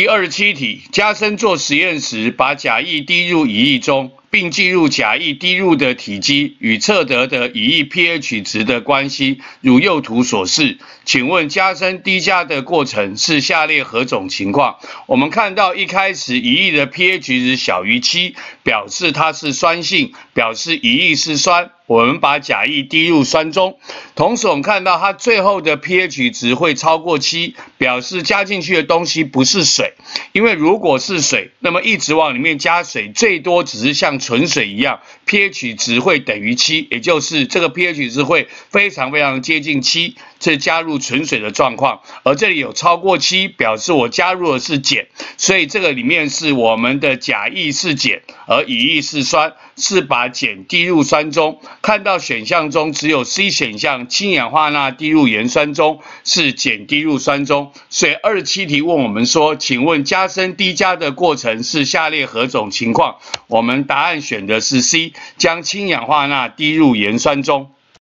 第二十七题，加深做实验时，把甲液滴入乙液中，并记入甲液滴入的体积与测得的乙液 pH 值的关系，如右图所示。请问加深滴加的过程是下列何种情况？我们看到一开始乙液的 pH 值小于七，表示它是酸性，表示乙液是酸。我们把甲液滴入酸中，同时我们看到它最后的 pH 值会超过七，表示加进去的东西不是水，因为如果是水，那么一直往里面加水，最多只是像纯水一样，pH 值会等于七，也就是这个 pH 值会非常非常接近七，这加入纯水的状况。而这里有超过七，表示我加入的是碱，所以这个里面是我们的甲液是碱，而乙乙是酸，是把碱滴入酸中。看到选项中只有 C 选项氢氧化钠滴入盐酸中是碱滴入酸中，所以二十七题问我们说，请问加深滴加的过程是下列何种情况？我们答案选的是 C，将氢氧化钠滴入盐酸中。